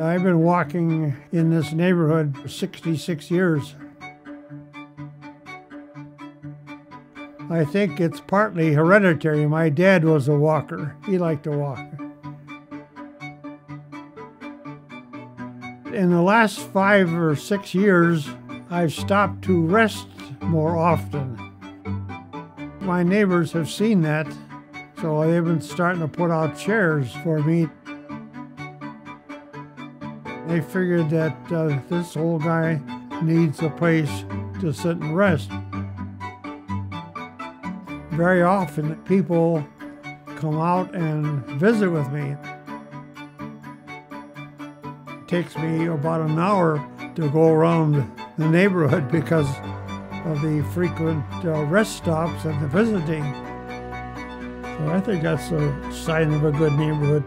I've been walking in this neighborhood for 66 years. I think it's partly hereditary. My dad was a walker, he liked to walk. In the last five or six years, I've stopped to rest more often. My neighbors have seen that, so they've been starting to put out chairs for me. They figured that uh, this old guy needs a place to sit and rest. Very often, people come out and visit with me. It takes me about an hour to go around the neighborhood because of the frequent uh, rest stops and the visiting. So I think that's a sign of a good neighborhood.